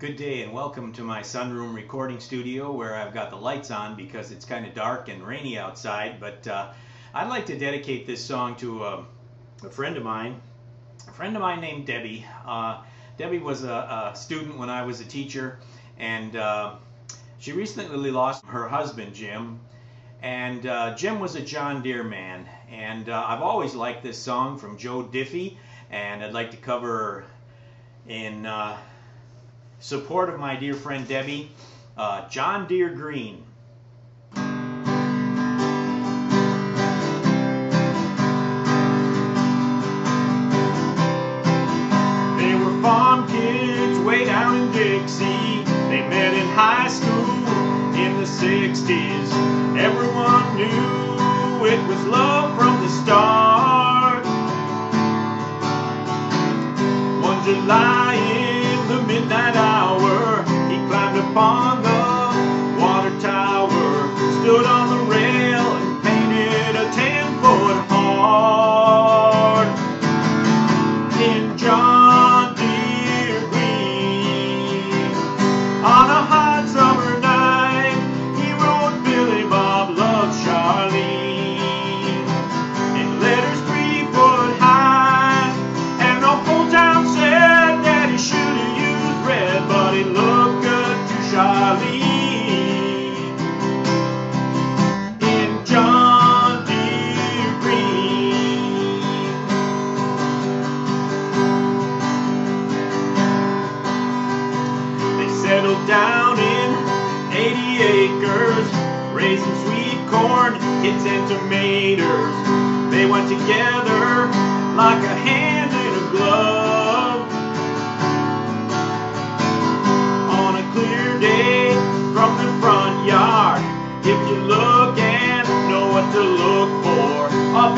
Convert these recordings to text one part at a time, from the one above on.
Good day and welcome to my sunroom recording studio where I've got the lights on because it's kind of dark and rainy outside. But uh, I'd like to dedicate this song to a, a, friend of mine, a friend of mine named Debbie. Uh, Debbie was a, a, student when I was a teacher and uh, she recently lost her husband Jim. And uh, Jim was a John Deere man. And uh, I've always liked this song from Joe Diffie and I'd like to cover in uh, support of my dear friend Debbie, uh, John Deere Green. They were farm kids way down in Dixie. They met in high school in the 60s. Everyone knew down in 80 acres, raising sweet corn, kids and tomatoes. They went together like a hand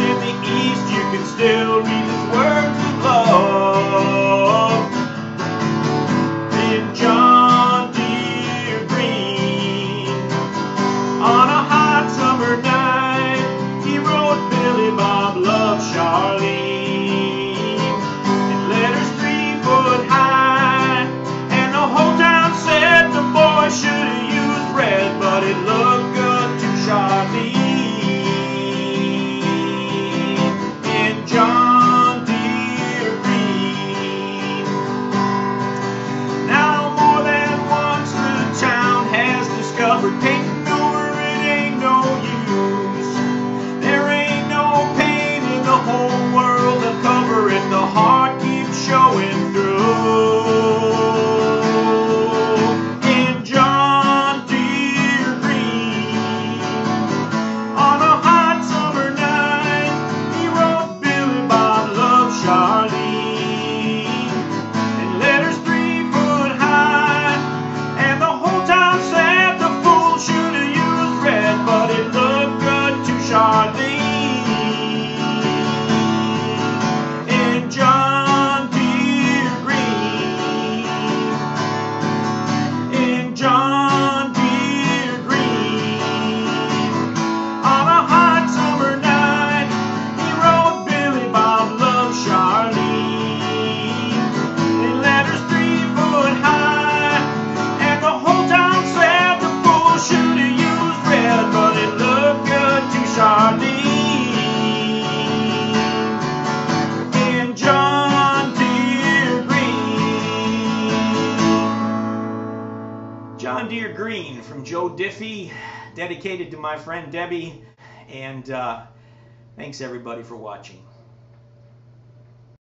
in the east you can still read his words Joe Diffie, dedicated to my friend Debbie, and uh, thanks everybody for watching.